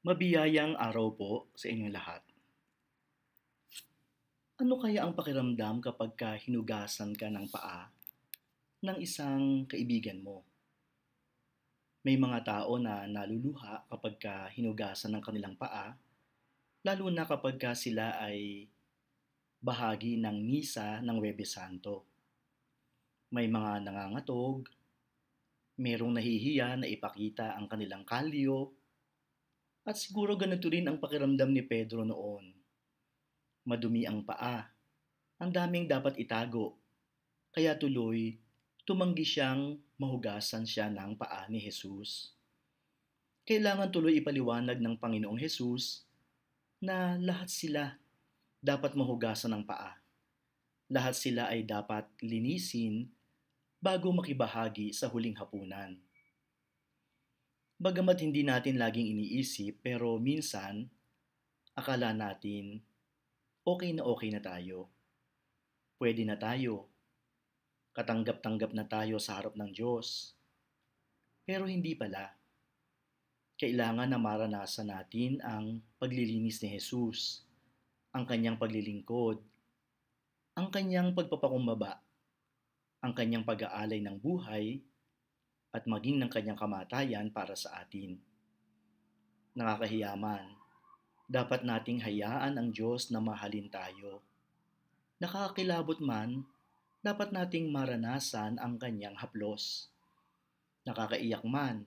Mabiyayang araw po sa inyong lahat. Ano kaya ang pakiramdam kapag ka hinugasan ka ng paa ng isang kaibigan mo? May mga tao na naluluha kapag ka hinugasan ng kanilang paa, lalo na kapag ka sila ay bahagi ng misa ng Webes Santo. May mga nangangatog, merong nahihiya na ipakita ang kanilang kalyo, at siguro ganito rin ang pakiramdam ni Pedro noon. Madumi ang paa. Ang daming dapat itago. Kaya tuloy, tumanggi siyang mahugasan siya ng paa ni Jesus. Kailangan tuloy ipaliwanag ng Panginoong Jesus na lahat sila dapat mahugasan ng paa. Lahat sila ay dapat linisin bago makibahagi sa huling hapunan. Bagamat hindi natin laging iniisip pero minsan akala natin okay na okay na tayo. Pwede na tayo. Katanggap-tanggap na tayo sa harap ng Diyos. Pero hindi pala. Kailangan na maranasan natin ang paglilinis ni Jesus, ang kanyang paglilingkod, ang kanyang pagpapakumbaba, ang kanyang pag-aalay ng buhay at maging ng kanyang kamatayan para sa atin. Nakakahiyaman, dapat nating hayaan ang Diyos na mahalin tayo. Nakakakilabot man, dapat nating maranasan ang kanyang haplos. Nakakaiyak man,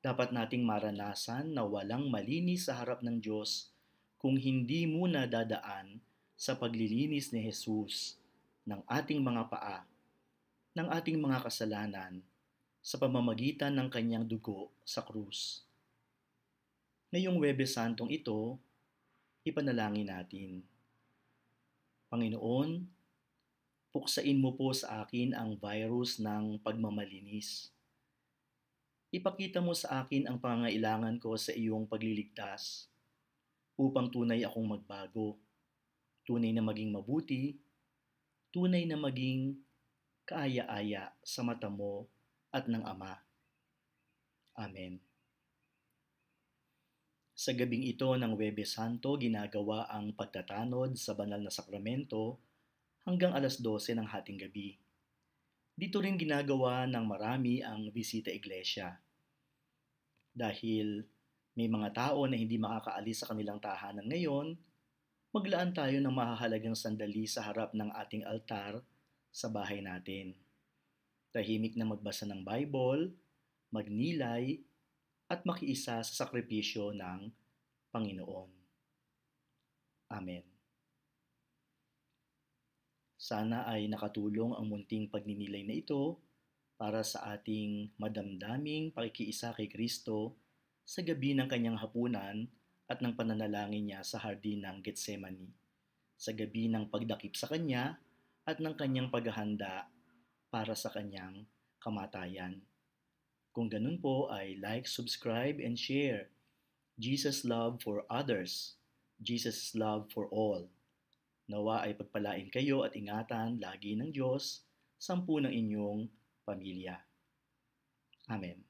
dapat nating maranasan na walang malinis sa harap ng Diyos kung hindi muna dadaan sa paglilinis ni Jesus ng ating mga paa, ng ating mga kasalanan, sa pamamagitan ng kanyang dugo sa krus. Ngayong Webes Santong ito, ipanalangin natin. Panginoon, puksain mo po sa akin ang virus ng pagmamalinis. Ipakita mo sa akin ang pangailangan ko sa iyong pagliligtas upang tunay akong magbago, tunay na maging mabuti, tunay na maging kaaya-aya sa mata mo at ng Ama. Amen. Sa gabing ito ng Webes Santo, ginagawa ang pagtatanod sa banal na sakramento hanggang alas 12 ng hating gabi. Dito rin ginagawa ng marami ang bisita iglesia. Dahil may mga tao na hindi makakaalis sa kanilang tahanan ngayon, maglaan tayo ng mahahalagang sandali sa harap ng ating altar sa bahay natin tahimik na magbasa ng Bible, magnilay, at makiisa sa sakripisyo ng Panginoon. Amen. Sana ay nakatulong ang munting pagninilay na ito para sa ating madamdaming pakikiisa kay Kristo sa gabi ng kanyang hapunan at ng pananalangin niya sa hardin ng Getsemani, sa gabi ng pagdakip sa kanya at ng kanyang paghahanda para sa kanyang kamatayan. Kung ganun po ay like, subscribe, and share. Jesus love for others. Jesus love for all. Nawa ay pagpalain kayo at ingatan lagi ng Diyos, sampu ng inyong pamilya. Amen.